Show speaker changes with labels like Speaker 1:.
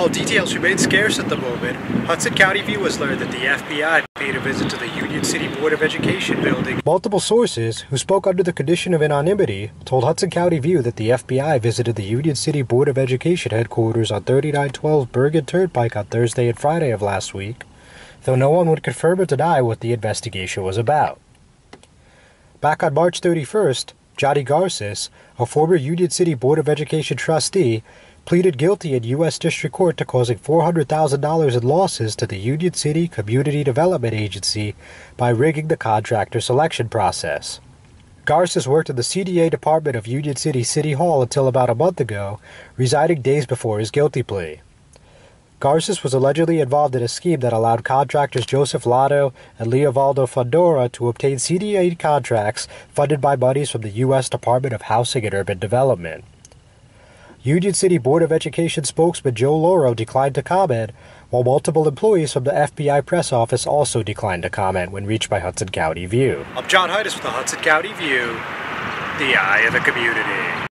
Speaker 1: While details remain scarce at the moment, Hudson County View has learned that the FBI paid a visit to the Union City Board of Education building.
Speaker 2: Multiple sources, who spoke under the condition of anonymity, told Hudson County View that the FBI visited the Union City Board of Education headquarters on 3912 Bergen Turnpike on Thursday and Friday of last week, though no one would confirm or deny what the investigation was about. Back on March 31st, Johnny Garces, a former Union City Board of Education trustee, pleaded guilty in U.S. District Court to causing $400,000 in losses to the Union City Community Development Agency by rigging the contractor selection process. Garces worked in the CDA department of Union City City Hall until about a month ago, resigning days before his guilty plea. Garces was allegedly involved in a scheme that allowed contractors Joseph Lotto and Leovaldo Fondora to obtain CDA contracts funded by monies from the U.S. Department of Housing and Urban Development. Union City Board of Education spokesman Joe Loro declined to comment, while multiple employees from the FBI press office also declined to comment when reached by Hudson County View.
Speaker 1: I'm John Heinis with the Hudson County View, the eye of the community.